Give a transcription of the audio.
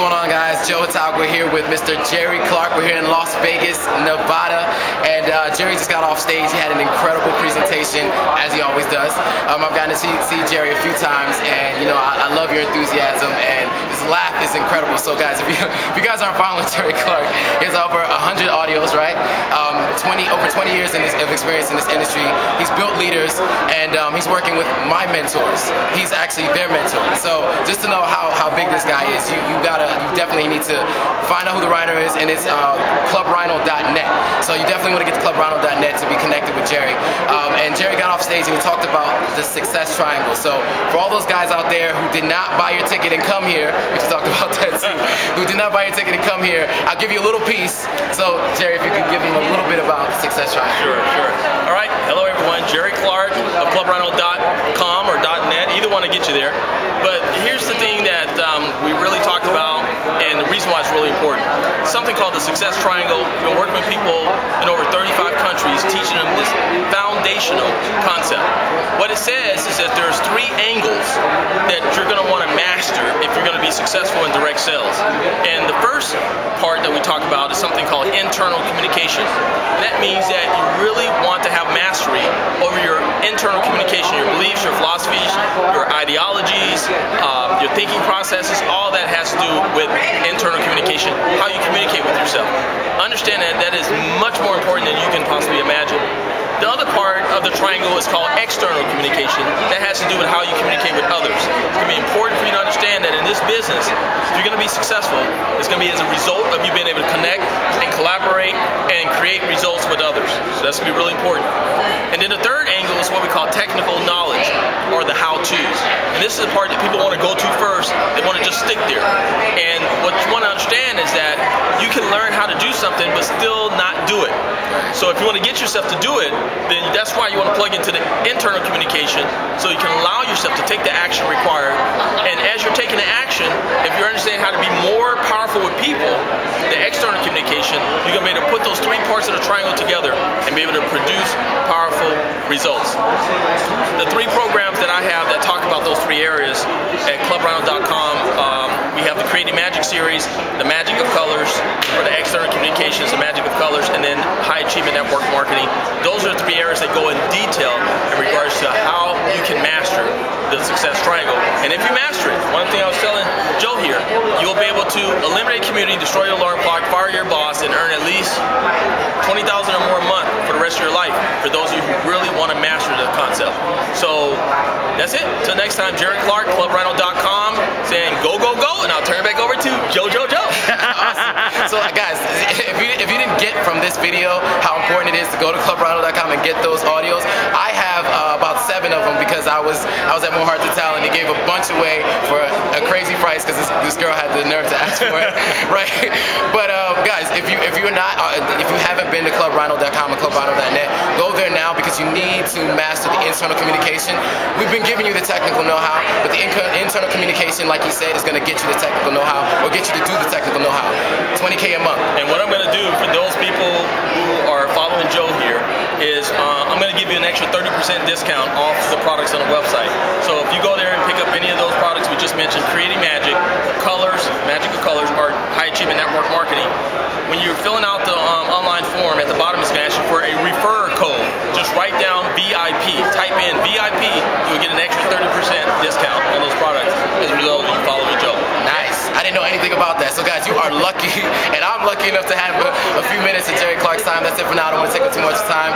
going on, guys? Joe Talk, we're here with Mr. Jerry Clark. We're here in Las Vegas, Nevada, and uh, Jerry just got off stage. He had an incredible presentation, as he always does. Um, I've gotten to see, see, Jerry a few times, and you know I, I, love your enthusiasm, and his laugh is incredible. So, guys, if you if you guys aren't following Jerry Clark, he has over 100 audios, right? Um, 20 over 20 years this, of experience in this industry. He's built leaders, and um, he's working with my mentors. He's actually their mentor. So, just to know how how big this guy is, you you gotta you definitely need to find out who the Rhino is, and it's uh, clubrhino.net. So you definitely want to get to clubrhino.net to be connected with Jerry. Um, and Jerry got off stage and we talked about the success triangle. So for all those guys out there who did not buy your ticket and come here, we just talked about who did not buy your ticket to come here, I'll give you a little piece. So Jerry, if you could give them a little bit about success triangle. Sure, sure. All right. Hello everyone. Jerry Clark of clubrhino.com or .net. Either one to get you there. But here's the thing that um, we really talked about and the reason why it's really important. Something called the Success Triangle. We've been working with people in over 35 countries, teaching them this foundational concept. What it says is that there's three angles that you're going to want to master if you're going to be successful in direct sales. And the first talk about is something called internal communication. And that means that you really want to have mastery over your internal communication, your beliefs, your philosophies, your ideologies, uh, your thinking processes, all that has to do with internal communication, how you communicate with yourself. Understand that that is much more important than you can possibly imagine. The other part of the triangle is called external communication. That has to do with how you communicate with others. Successful, it's going to be as a result of you being able to connect and collaborate and create results with others. So that's going to be really important. And then the third angle is what we call technical knowledge or the how-tos. And this is the part that people want to go to first. They want to just stick there. And what you want to understand is that you can learn how to do something but still not do it. So if you want to get yourself to do it, then that's why you want to plug into the internal communication so you can allow yourself to take the action required. People, the external communication, you're going to be able to put those three parts of the triangle together and be able to produce powerful results. The three programs that I have that talk about those three areas at clubrhino.com, um, we have the Creating Magic series, the Magic of Colors, for the external communications, the Magic of Colors, and then High Achievement Network Marketing. Those are the three areas that go in detail in regards to how you can master the success triangle. And if you master it, one thing I was telling Here, you'll be able to eliminate community, destroy your alarm clock, fire your boss, and earn at least 20000 or more a month for the rest of your life for those of you who really want to master the concept. So that's it. Till next time, Jerry Clark, clubrhino.com, saying go, go, go, and I'll turn it back over to Joe, Joe, Joe. awesome. So guys, if you, if you didn't get from this video how important it is to go to clubrhino.com and get those audios, I have uh, about seven of them because I was I was at More Heart to Tell and gave a bunch away for crazy price because this, this girl had the nerve to ask for it, right? But uh, guys, if you if you're not uh, if you haven't been to clubrhino.com or clubrhino.net, go there now because you need to master the internal communication. We've been giving you the technical know-how, but the internal communication, like he said, is going to get you the technical know-how or get you to do the technical know-how. 20k a month. And what I'm going to do for those people who are following Joe here is uh, I'm going to give you an extra 30% discount off the products on the website. So Network Marketing, when you're filling out the um, online form, at the bottom it's going to ask you for a refer code. Just write down VIP. Type in VIP, you'll get an extra 30% discount on those products as a result of you following Joe. Nice. I didn't know anything about that. So guys, you are lucky, and I'm lucky enough to have a, a few minutes of Jerry Clark's time. That's it for now. I don't want to take up too much time.